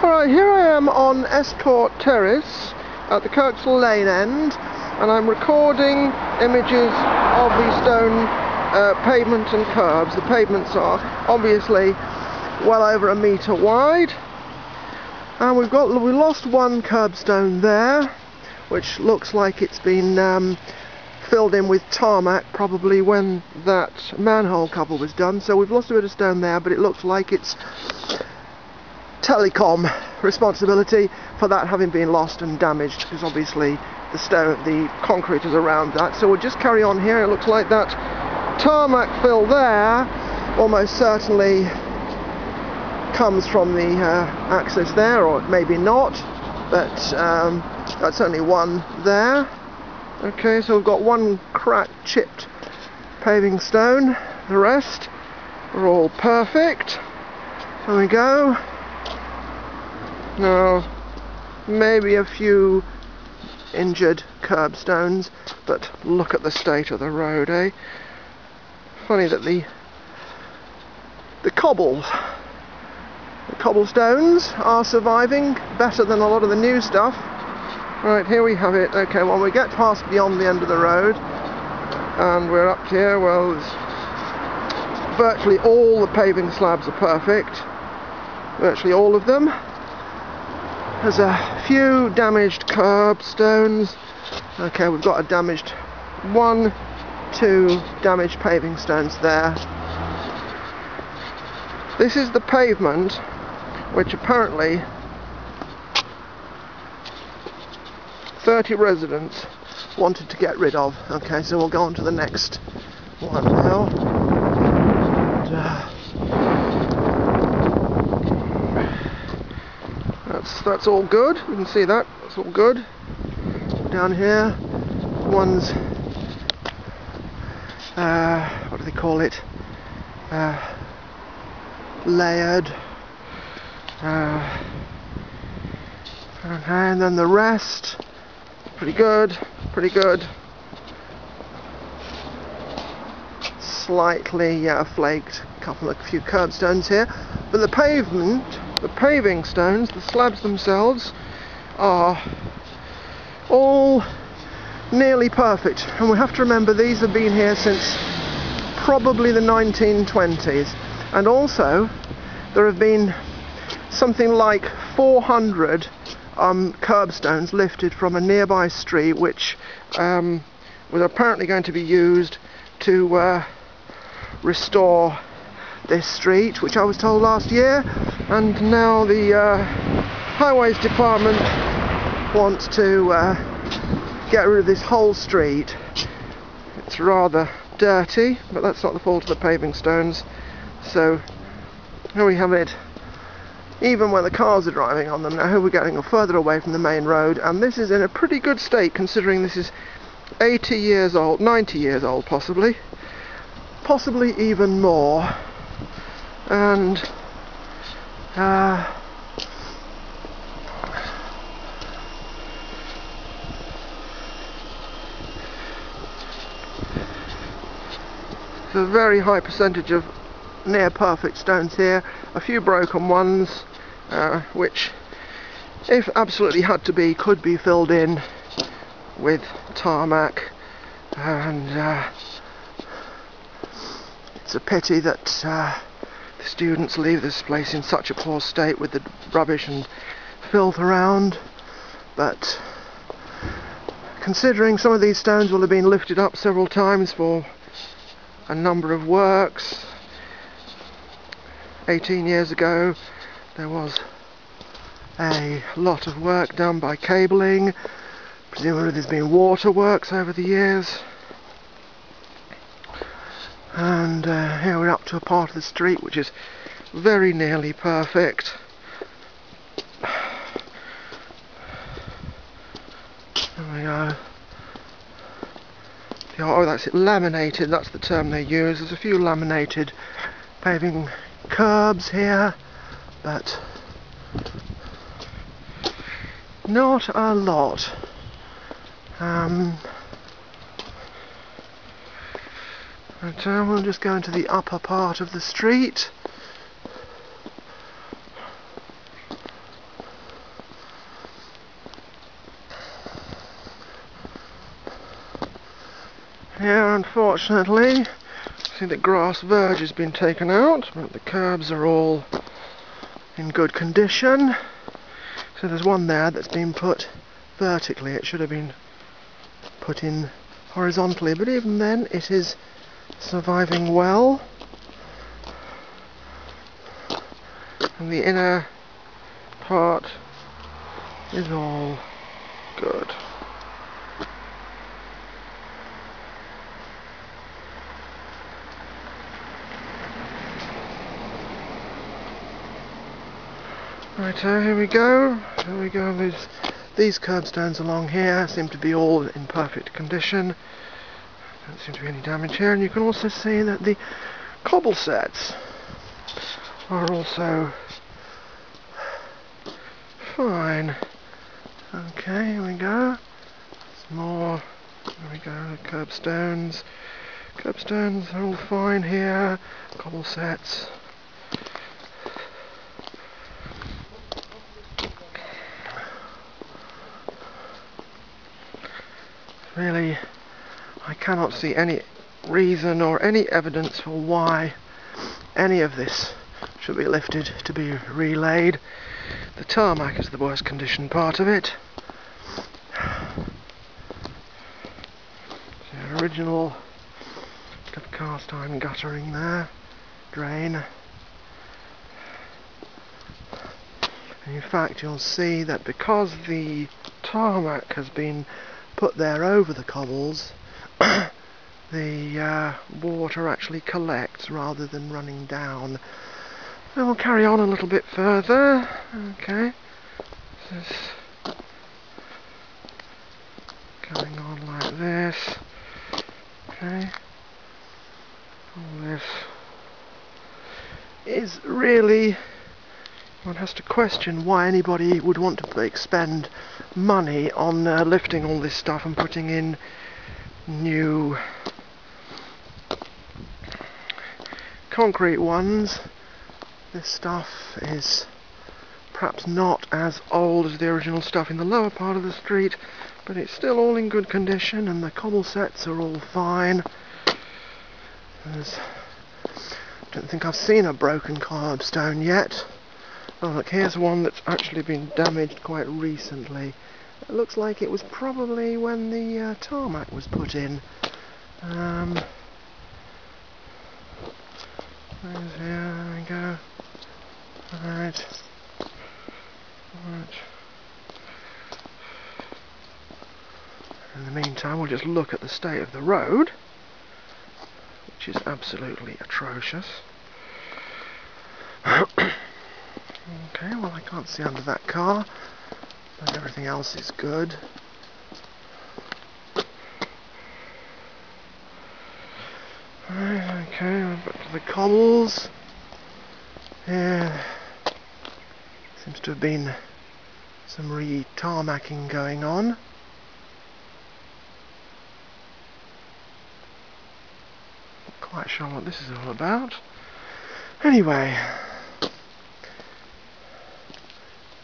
Alright, here I am on Estcourt Terrace at the Kirkstall Lane end and I'm recording images of the stone uh, pavement and curbs. The pavements are obviously well over a metre wide and we've got we lost one curbstone there which looks like it's been um, filled in with tarmac probably when that manhole cover was done so we've lost a bit of stone there but it looks like it's telecom responsibility for that having been lost and damaged because obviously the stone, the concrete is around that. So we'll just carry on here. It looks like that tarmac fill there almost certainly comes from the uh, there, or maybe not, but um, that's only one there. Okay, so we've got one cracked, chipped paving stone. The rest are all perfect. There we go. Now, maybe a few injured curbstones, but look at the state of the road, eh? Funny that the the cobbles, the cobblestones are surviving better than a lot of the new stuff. Right, here we have it. Okay, when we get past beyond the end of the road, and we're up here, well, virtually all the paving slabs are perfect. Virtually all of them. There's a few damaged curbstones. Okay, we've got a damaged one, two damaged paving stones there. This is the pavement which apparently 30 residents wanted to get rid of. Okay, so we'll go on to the next one now. And, uh, that's that's all good. You can see that. That's all good. Down here, one's uh, what do they call it? Uh, layered. Uh, and then the rest, pretty good, pretty good. Slightly flaked, couple of few curbstones here, but the pavement the paving stones, the slabs themselves, are all nearly perfect. And we have to remember these have been here since probably the 1920s. And also, there have been something like 400 um, curbstones lifted from a nearby street, which um, was apparently going to be used to uh, restore this street, which I was told last year, and now the uh, Highways Department wants to uh, get rid of this whole street. It's rather dirty, but that's not the fault of the paving stones. So here we have it. Even when the cars are driving on them, now here we're getting further away from the main road, and this is in a pretty good state considering this is 80 years old, 90 years old possibly, possibly even more and uh, a very high percentage of near perfect stones here. A few broken ones uh, which if absolutely had to be could be filled in with tarmac. And uh, it's a pity that uh, students leave this place in such a poor state with the rubbish and filth around. But considering some of these stones will have been lifted up several times for a number of works 18 years ago there was a lot of work done by cabling. Presumably there's been waterworks over the years and uh, here we're up to a part of the street which is very nearly perfect. There we go. Oh that's it. Laminated that's the term they use. There's a few laminated paving curbs here but not a lot. Um, Right, so we'll just go into the upper part of the street. Here, unfortunately, see the grass verge has been taken out, but the curbs are all in good condition. So there's one there that's been put vertically. It should have been put in horizontally, but even then it is surviving well. And the inner part is all good. Right, uh, here we go. Here we go. These, these curbstones along here seem to be all in perfect condition. Don't seem to be any damage here. And you can also see that the cobble setts are also fine. Okay, here we go. Some more. There we go. Curbstones. Curbstones are all fine here. Cobble setts. really I cannot see any reason or any evidence for why any of this should be lifted to be relaid. The tarmac is the worst condition part of it. The original cast iron guttering there, drain. And in fact you'll see that because the tarmac has been put there over the cobbles, the uh, water actually collects rather than running down. So we'll carry on a little bit further. Okay. This is going on like this. Okay. All this is really one has to question why anybody would want to expend money on uh, lifting all this stuff and putting in new concrete ones. This stuff is perhaps not as old as the original stuff in the lower part of the street, but it's still all in good condition and the cobble setts are all fine. There's, I don't think I've seen a broken curbstone yet. Oh look, here's one that's actually been damaged quite recently. It looks like it was probably when the uh, tarmac was put in. Um, here, there we go. Alright. Alright. In the meantime, we'll just look at the state of the road, which is absolutely atrocious. Okay, well I can't see under that car, but everything else is good. Okay, back to the cobbles. Yeah, seems to have been some re-tarmacking going on. Not quite sure what this is all about. Anyway,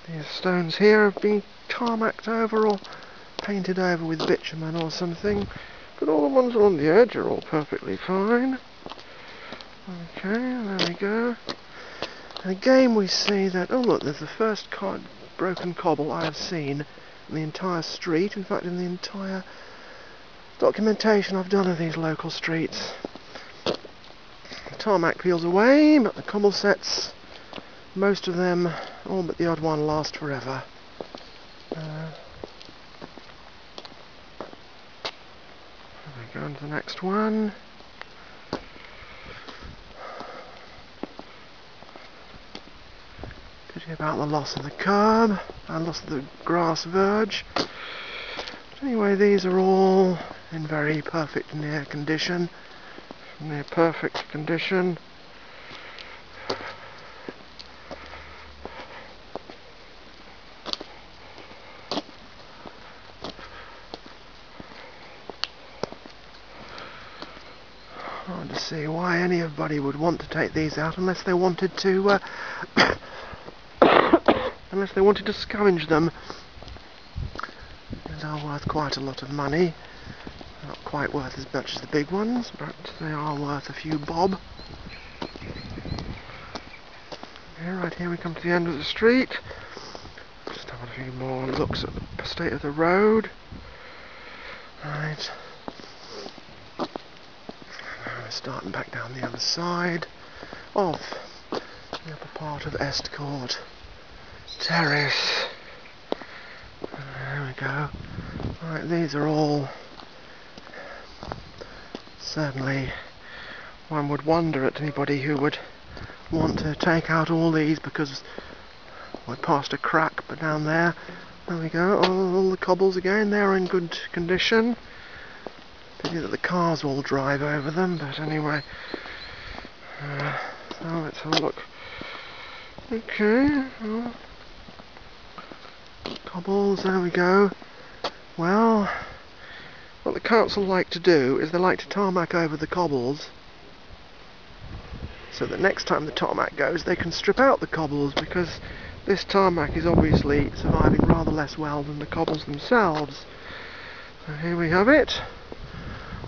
These stones here have been tarmacked over or painted over with bitumen or something, but all the ones along the edge are all perfectly fine. Okay, there we go. And again we see that, oh look, there's the first co broken cobble I have seen in the entire street, in fact in the entire documentation I've done of these local streets. The tarmac peels away, but the cobble setts most of them, all but the odd one, last forever. Uh, go on to the next one. Pity about the loss of the curb and loss of the grass verge. But anyway, these are all in very perfect near condition. Near perfect condition. hard to see why anybody would want to take these out unless they wanted to uh, unless they wanted to scavenge them. They are worth quite a lot of money. Not quite worth as much as the big ones, but they are worth a few bob. Right here we come to the end of the street. Just have a few more looks at the state of the road. Right. Now we're starting back down the other side of the upper part of Estcourt Terrace. There we go. Right, these are all certainly one would wonder at anybody who would want to take out all these because we're past a crack but down there there we go all, all the cobbles again they're in good condition pity that the cars will drive over them but anyway uh, so let's have a look okay well, cobbles there we go well what the council like to do is they like to tarmac over the cobbles so that next time the tarmac goes they can strip out the cobbles because this tarmac is obviously surviving rather less well than the cobbles themselves. So here we have it.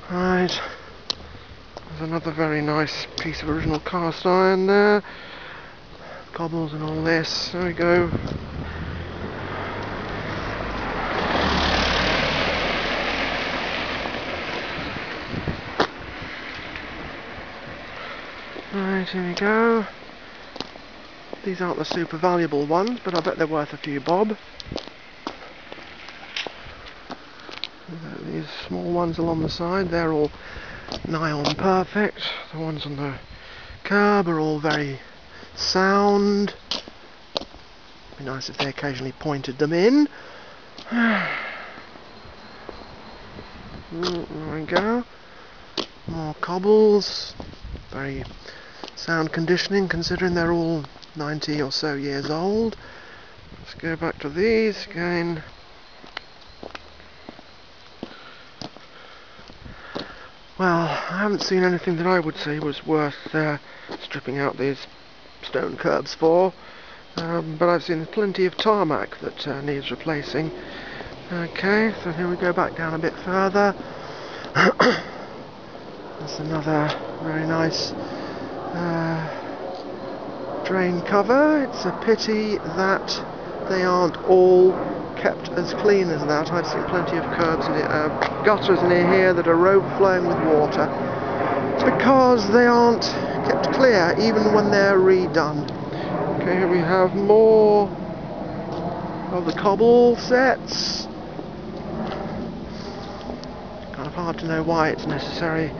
Right, there's another very nice piece of original cast iron there. Cobbles and all this. There we go. Right, here we go. These aren't the super valuable ones, but I bet they're worth a few bob. These small ones along the side, they're all nigh on perfect. The ones on the curb are all very sound. Be nice if they occasionally pointed them in. Mm, there we go. More cobbles. Very sound conditioning considering they're all 90 or so years old. Let's go back to these again. Well, I haven't seen anything that I would say was worth uh, stripping out these stone curbs for, um, but I've seen plenty of tarmac that uh, needs replacing. Okay, so here we go back down a bit further. There's another very nice uh, drain cover. It's a pity that they aren't all kept as clean as that. I've seen plenty of curbs near, uh, gutters near here that are overflowing with water because they aren't kept clear even when they're redone. Okay, here we have more of the cobble setts. Kind of hard to know why it's necessary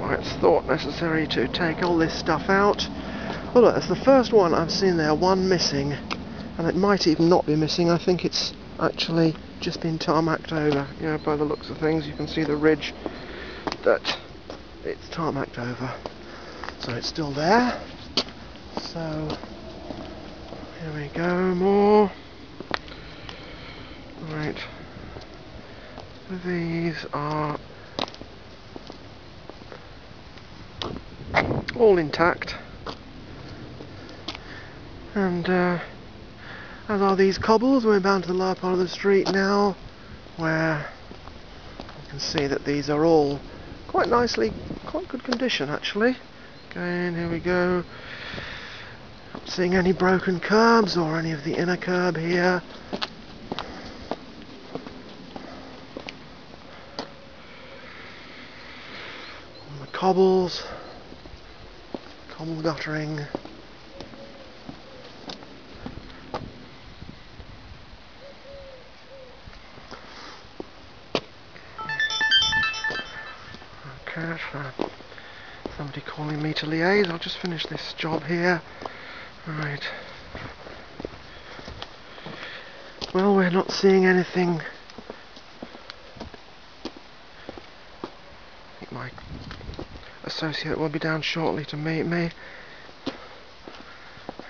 why it's thought necessary to take all this stuff out. Well look, it's the first one I've seen there, one missing. And it might even not be missing, I think it's actually just been tarmacked over. You know, by the looks of things you can see the ridge that it's tarmacked over. So it's still there. So here we go, more. Right. These are all intact and uh, as are these cobbles. We're bound to the lower part of the street now where you can see that these are all quite nicely quite good condition actually. Again here we go. Not seeing any broken curbs or any of the inner curb here. The cobbles cobble guttering. Calling me to liaise. I'll just finish this job here. Right. Well, we're not seeing anything. My associate will be down shortly to meet me.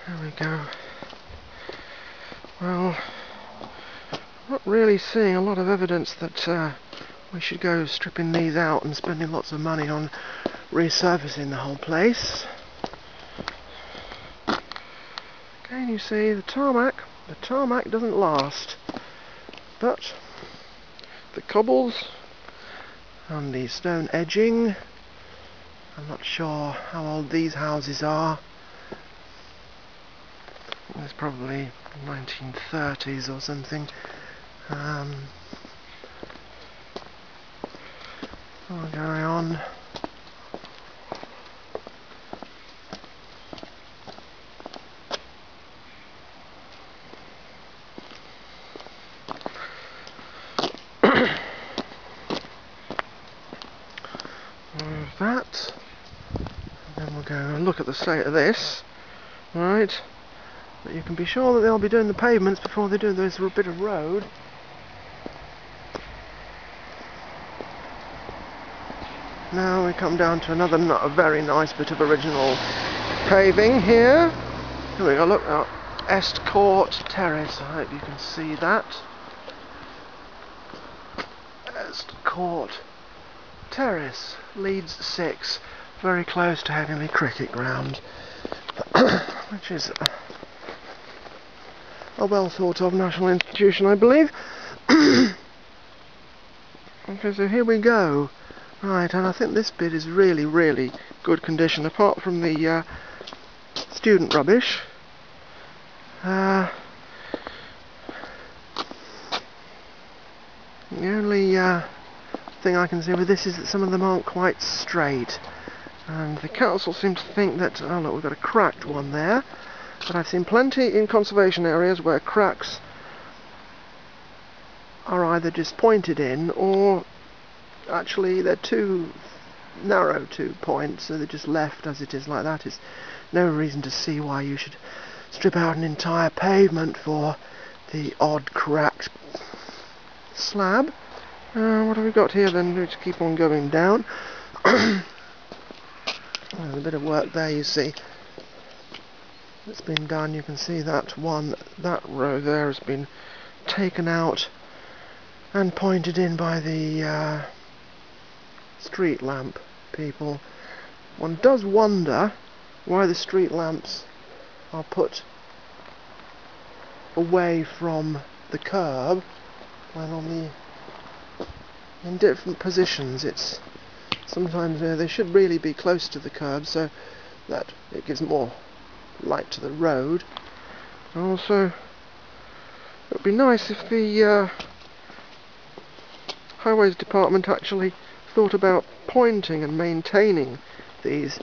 There we go. Well, not really seeing a lot of evidence that uh, we should go stripping these out and spending lots of money on resurfacing the whole place. Again, you see the tarmac. The tarmac doesn't last, but the cobbles and the stone edging. I'm not sure how old these houses are. It's probably 1930s or something. Um, carry on. that. And then we'll go and look at the state of this. Right. But you can be sure that they'll be doing the pavements before they do this bit of road. Now we come down to another not a very nice bit of original paving here. Here we go, look uh, now. Estcourt Terrace, I hope you can see that. Estcourt Terrace, Leeds 6, very close to Headingley Cricket Ground, which is a well thought of national institution, I believe. okay, so here we go. Right, and I think this bit is really, really good condition, apart from the uh, student rubbish. Uh, the only uh, thing I can see with this is that some of them aren't quite straight. And the council seem to think that, oh look, we've got a cracked one there. But I've seen plenty in conservation areas where cracks are either just pointed in or actually they're too narrow to point, so they're just left as it is like that. It's no reason to see why you should strip out an entire pavement for the odd cracked slab. Uh, what have we got here then? Let's keep on going down. There's a bit of work there you see that's been done. You can see that one, that row there has been taken out and pointed in by the uh, street lamp people. One does wonder why the street lamps are put away from the curb when on the in different positions it's sometimes uh, they should really be close to the curb so that it gives more light to the road. Also, it would be nice if the uh, Highways Department actually thought about pointing and maintaining these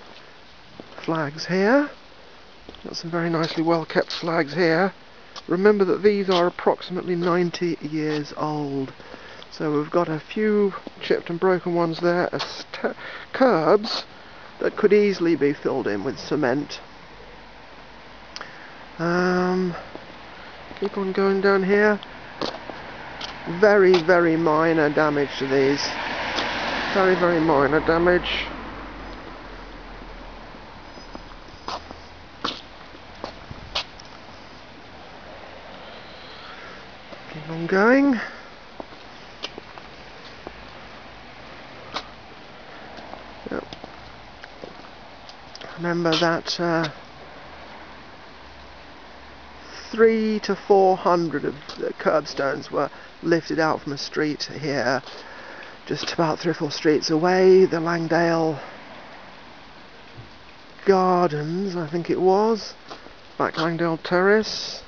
flags here. Got some very nicely well kept flags here. Remember that these are approximately 90 years old. So we've got a few chipped and broken ones there as curbs that could easily be filled in with cement um, keep on going down here. Very, very minor damage to these. Very, very minor damage. Keep on going. Remember that uh, three to four hundred of the curbstones were lifted out from a street here, just about three or four streets away, the Langdale Gardens, I think it was, back Langdale Terrace,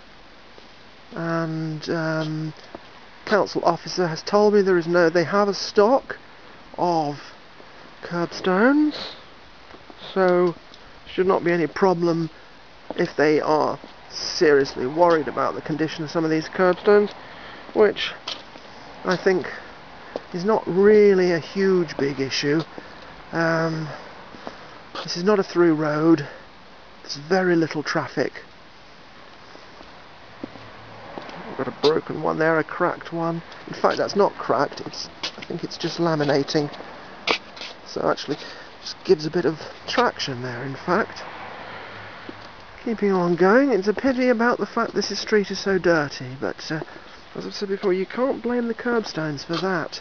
and um, council officer has told me there is no, they have a stock of curbstones, so should not be any problem if they are seriously worried about the condition of some of these curbstones, which I think is not really a huge big issue. Um, this is not a through road. There's very little traffic. I've got a broken one there, a cracked one. In fact, that's not cracked. It's I think it's just laminating. So actually, just gives a bit of traction there. In fact. Keeping on going, it's a pity about the fact this street is so dirty, but uh, as I've said before, you can't blame the curbstones for that.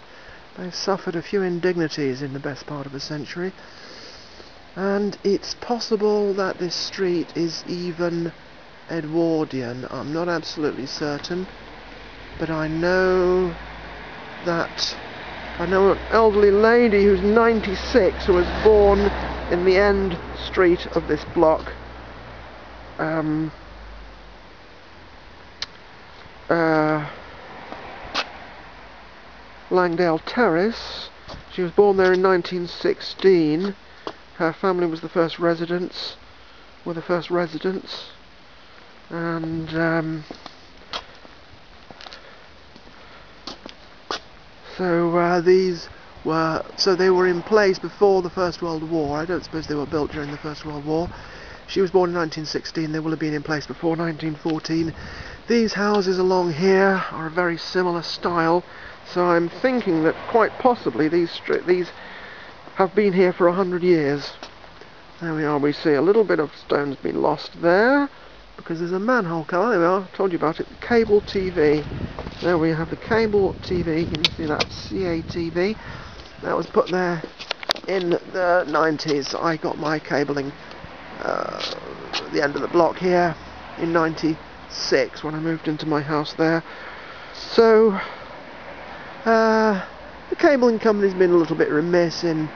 They've suffered a few indignities in the best part of a century, and it's possible that this street is even Edwardian. I'm not absolutely certain, but I know that I know an elderly lady who's 96 who was born in the end street of this block. Um, uh, Langdale Terrace. She was born there in 1916. Her family was the first residents, were the first residents, and um, so uh, these were so they were in place before the First World War. I don't suppose they were built during the First World War. She was born in 1916. They will have been in place before 1914. These houses along here are a very similar style. So I'm thinking that quite possibly these these have been here for a hundred years. There we are, we see a little bit of stone's been lost there because there's a manhole cover, there we are, told you about it, cable TV. There we have the cable TV, you can see that CATV. That was put there in the 90s. I got my cabling uh, at the end of the block here in 96 when I moved into my house there. So uh, the cabling company's been a little bit remiss in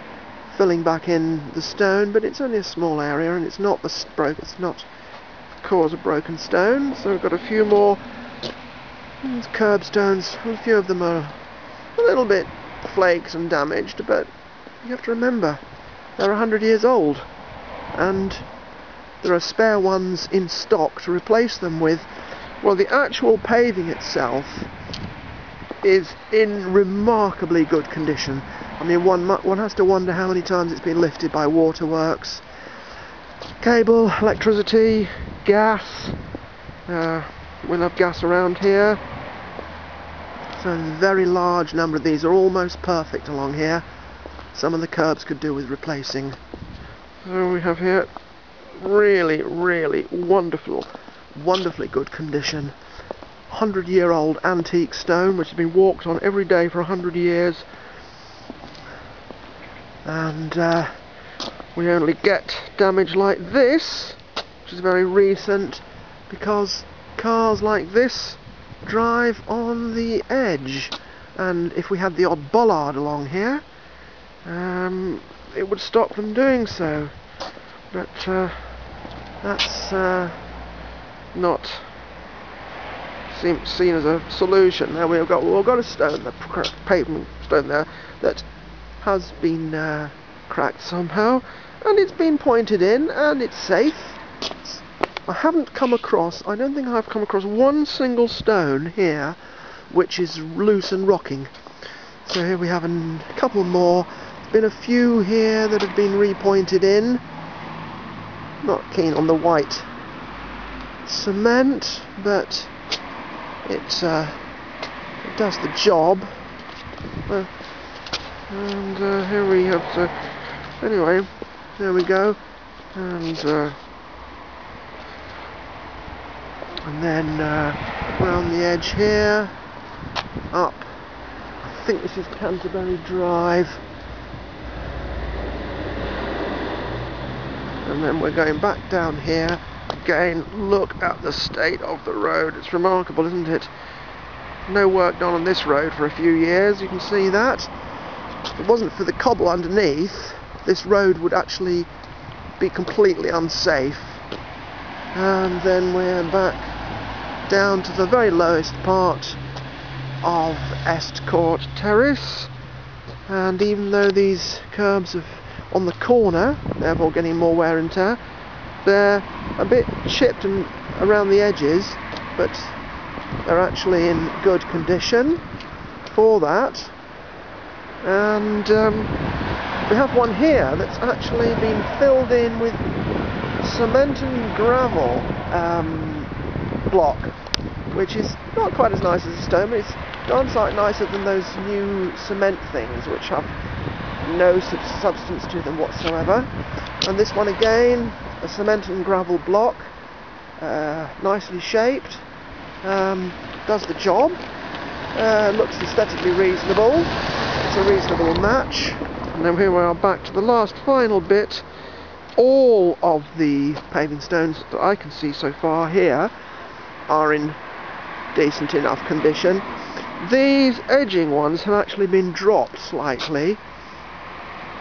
filling back in the stone, but it's only a small area and it's not the broke. It's not cause of broken stone. So we've got a few more curbstones. A few of them are a little bit flaked and damaged, but you have to remember they're a hundred years old, and there are spare ones in stock to replace them with. Well, the actual paving itself is in remarkably good condition. I mean, one one has to wonder how many times it's been lifted by waterworks. Cable, electricity, gas. Uh, we'll have gas around here. So a very large number of these are almost perfect along here. Some of the curbs could do with replacing. So we have here really, really wonderful, wonderfully good condition hundred year old antique stone which has been walked on every day for a hundred years and uh, we only get damage like this which is very recent because cars like this drive on the edge and if we had the odd bollard along here um, it would stop them doing so but uh, that's uh, not seem, seen as a solution. Now we've got we've got a stone, the pavement stone there that has been uh, cracked somehow, and it's been pointed in, and it's safe. I haven't come across, I don't think I've come across one single stone here which is loose and rocking. So here we have a couple more. Been a few here that have been repointed in. Not keen on the white cement, but it, uh, it does the job. Uh, and uh, here we have to. Anyway, there we go. And uh, and then uh, around the edge here, up. I think this is Canterbury Drive. And then we're going back down here again, look at the state of the road. It's remarkable, isn't it? No work done on this road for a few years, you can see that. If it wasn't for the cobble underneath, this road would actually be completely unsafe. And then we're back down to the very lowest part of Estcourt Terrace. And even though these curbs have on the corner, therefore getting more wear and tear, they're a bit chipped and around the edges, but they're actually in good condition for that. And um, we have one here that's actually been filled in with cement and gravel um, block, which is not quite as nice as a stone, but it's darn sight nicer than those new cement things, which have no substance to them whatsoever. And this one again, a cement and gravel block, uh, nicely shaped, um, does the job, uh, looks aesthetically reasonable, it's a reasonable match, and then here we are back to the last final bit. All of the paving stones that I can see so far here are in decent enough condition. these edging ones have actually been dropped slightly.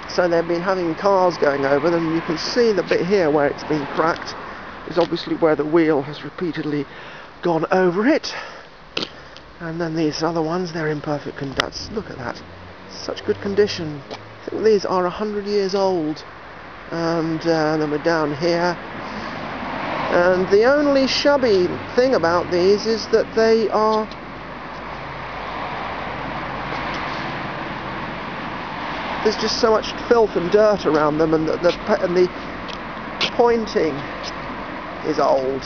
So they've been having cars going over them. You can see the bit here where it's been cracked is obviously where the wheel has repeatedly gone over it. And then these other ones they're in perfect condition look at that. Such good condition. I think these are a hundred years old. And uh, then we're down here and the only shabby thing about these is that they are there's just so much filth and dirt around them and the, the, and the pointing is old.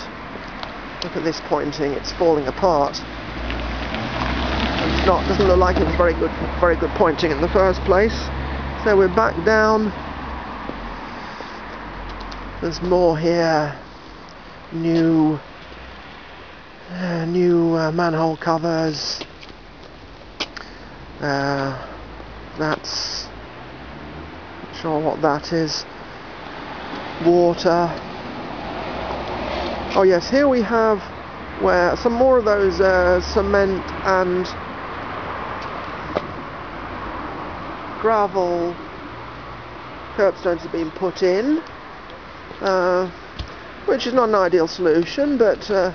Look at this pointing it's falling apart. It's not doesn't look like it was very good very good pointing in the first place. So we're back down. There's more here new uh, new uh, manhole covers. Uh, that's not sure what that is. Water. Oh yes here we have where some more of those uh, cement and gravel curbstones have been put in. Uh, which is not an ideal solution but uh,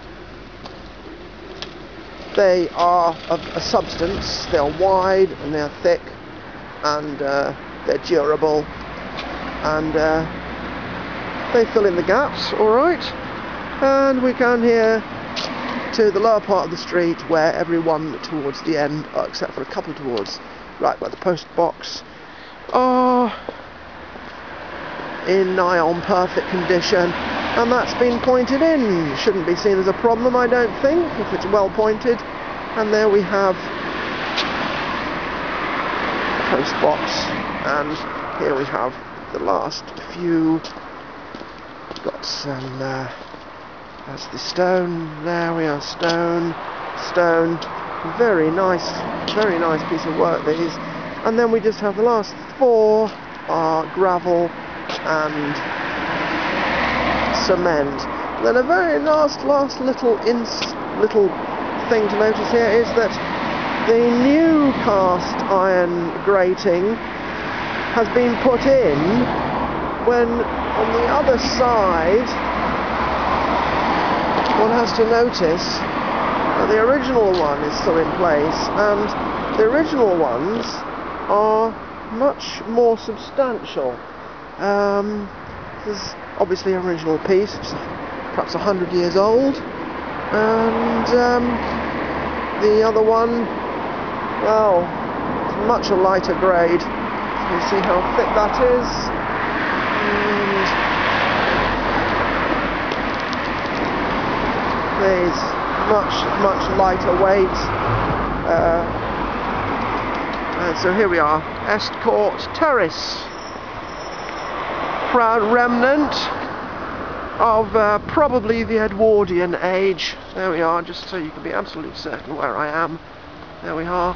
they are of a substance. They're wide and they're thick and uh, they're durable and uh, they fill in the gaps alright and we come here to the lower part of the street where everyone towards the end uh, except for a couple towards right by the post box are in nigh on perfect condition and that's been pointed in shouldn't be seen as a problem I don't think if it's well pointed. And there we have post box. And here we have the last few. Got some uh, that's the stone. There we are stone stone. Very nice very nice piece of work these and then we just have the last four are gravel and cement. Then a very last, last little little thing to notice here is that the new cast iron grating has been put in when on the other side one has to notice that the original one is still in place and the original ones are much more substantial. Um, there's obviously an original piece, perhaps 100 years old, and um, the other one, well, it's much a lighter grade. You see how thick that is. And these much, much lighter weight. Uh, uh, so here we are, Estcourt Terrace. Proud remnant of uh, probably the Edwardian age. There we are, just so you can be absolutely certain where I am. There we are,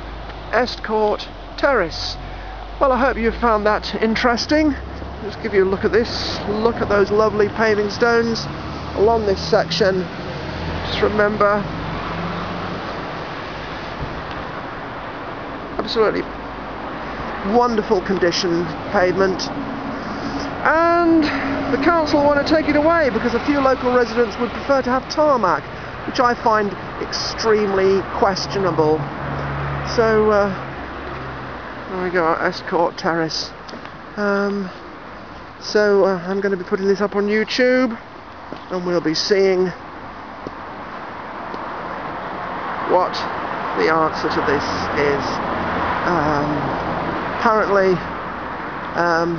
Estcourt Terrace. Well, I hope you found that interesting. Let's give you a look at this. Look at those lovely paving stones along this section. Just remember, absolutely wonderful condition pavement and the council want to take it away because a few local residents would prefer to have tarmac which I find extremely questionable. So uh, there we go Estcourt Terrace. Um, so uh, I'm going to be putting this up on YouTube and we'll be seeing what the answer to this is. Um, apparently, um,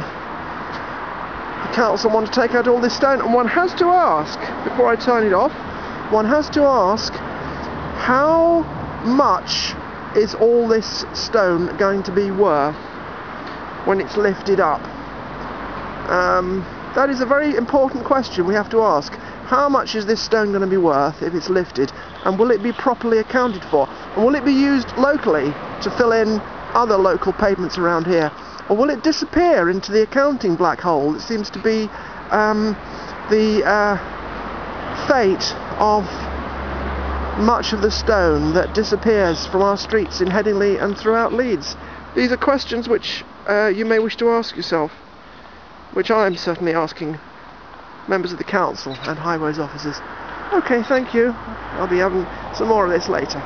council want to take out all this stone, and one has to ask, before I turn it off, one has to ask, how much is all this stone going to be worth when it's lifted up? Um, that is a very important question we have to ask. How much is this stone going to be worth if it's lifted? And will it be properly accounted for? And will it be used locally to fill in other local pavements around here? Or will it disappear into the accounting black hole? It seems to be um, the uh, fate of much of the stone that disappears from our streets in Headingley and throughout Leeds? These are questions which uh, you may wish to ask yourself, which I'm certainly asking members of the council and highways officers. Okay, thank you. I'll be having some more of this later.